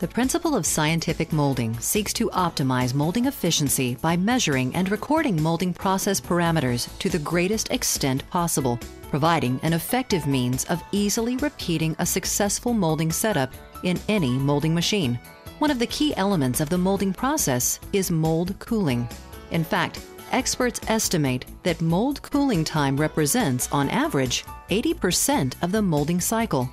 The principle of scientific molding seeks to optimize molding efficiency by measuring and recording molding process parameters to the greatest extent possible, providing an effective means of easily repeating a successful molding setup in any molding machine. One of the key elements of the molding process is mold cooling. In fact, experts estimate that mold cooling time represents, on average, 80% of the molding cycle.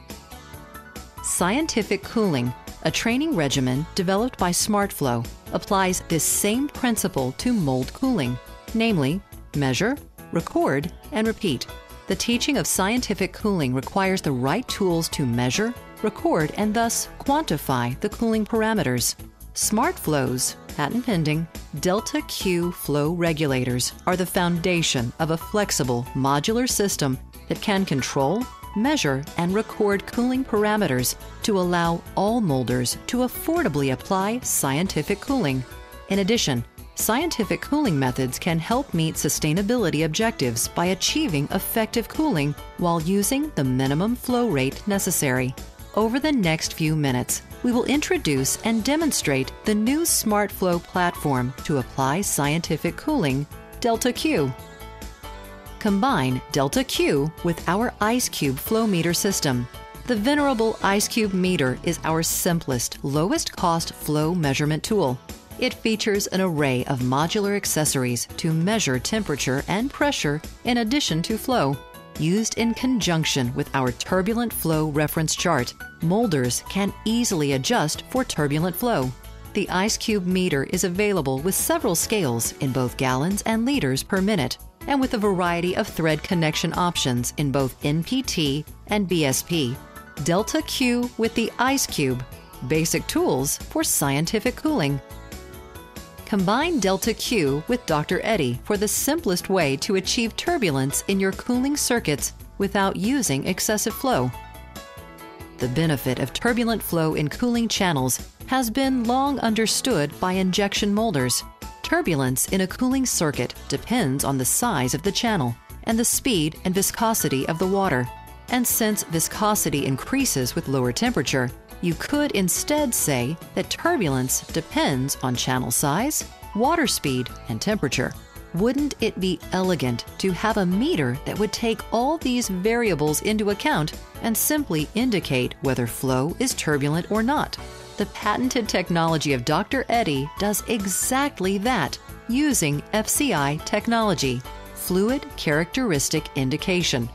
Scientific cooling a training regimen developed by SmartFlow applies this same principle to mold cooling, namely, measure, record, and repeat. The teaching of scientific cooling requires the right tools to measure, record, and thus quantify the cooling parameters. SmartFlow's, patent pending, Delta Q flow regulators are the foundation of a flexible, modular system that can control, measure, and record cooling parameters to allow all molders to affordably apply scientific cooling. In addition, scientific cooling methods can help meet sustainability objectives by achieving effective cooling while using the minimum flow rate necessary. Over the next few minutes, we will introduce and demonstrate the new SmartFlow platform to apply scientific cooling, Delta Q. Combine Delta Q with our IceCube flow meter system. The venerable Ice Cube meter is our simplest, lowest cost flow measurement tool. It features an array of modular accessories to measure temperature and pressure in addition to flow. Used in conjunction with our turbulent flow reference chart, molders can easily adjust for turbulent flow. The Ice Cube meter is available with several scales in both gallons and liters per minute and with a variety of thread connection options in both NPT and BSP. Delta Q with the Ice Cube, basic tools for scientific cooling. Combine Delta Q with Dr. Eddy for the simplest way to achieve turbulence in your cooling circuits without using excessive flow. The benefit of turbulent flow in cooling channels has been long understood by injection molders. Turbulence in a cooling circuit depends on the size of the channel and the speed and viscosity of the water. And since viscosity increases with lower temperature, you could instead say that turbulence depends on channel size, water speed, and temperature. Wouldn't it be elegant to have a meter that would take all these variables into account and simply indicate whether flow is turbulent or not? The patented technology of Dr. Eddy does exactly that using FCI technology, Fluid Characteristic Indication.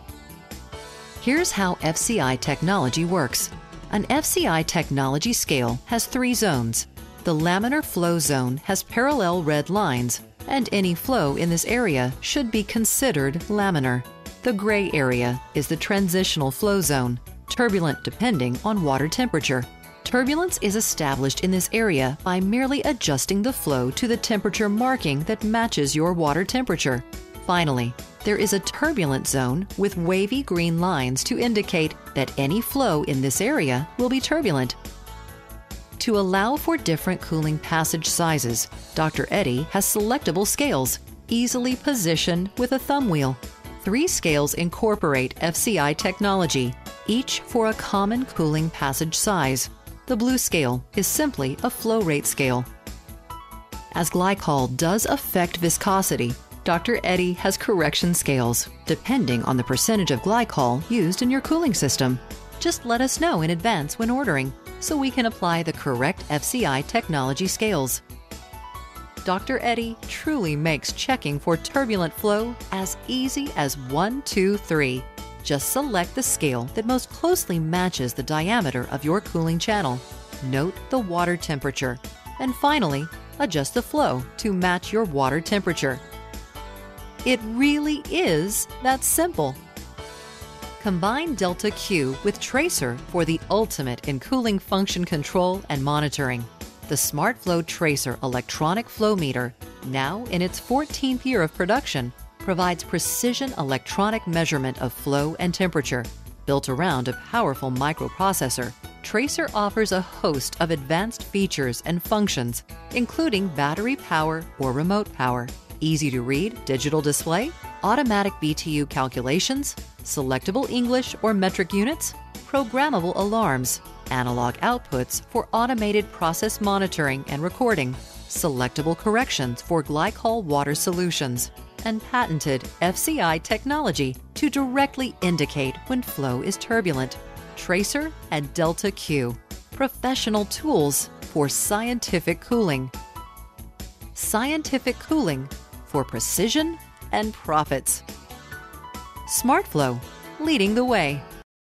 Here's how FCI technology works. An FCI technology scale has three zones. The laminar flow zone has parallel red lines, and any flow in this area should be considered laminar. The gray area is the transitional flow zone, turbulent depending on water temperature. Turbulence is established in this area by merely adjusting the flow to the temperature marking that matches your water temperature. Finally, there is a turbulent zone with wavy green lines to indicate that any flow in this area will be turbulent. To allow for different cooling passage sizes, Dr. Eddy has selectable scales, easily positioned with a thumb wheel. Three scales incorporate FCI technology, each for a common cooling passage size. The blue scale is simply a flow rate scale. As glycol does affect viscosity, Dr. Eddy has correction scales, depending on the percentage of glycol used in your cooling system. Just let us know in advance when ordering so we can apply the correct FCI technology scales. Dr. Eddy truly makes checking for turbulent flow as easy as one, two, three. Just select the scale that most closely matches the diameter of your cooling channel. Note the water temperature. And finally, adjust the flow to match your water temperature. It really is that simple. Combine Delta Q with Tracer for the ultimate in cooling function control and monitoring. The SmartFlow Tracer electronic flow meter, now in its 14th year of production, provides precision electronic measurement of flow and temperature. Built around a powerful microprocessor, Tracer offers a host of advanced features and functions, including battery power or remote power, easy to read digital display, automatic BTU calculations, selectable English or metric units, programmable alarms, analog outputs for automated process monitoring and recording, selectable corrections for glycol water solutions, and patented FCI technology to directly indicate when flow is turbulent. Tracer and Delta Q, professional tools for scientific cooling. Scientific cooling for precision and profits. SmartFlow, leading the way.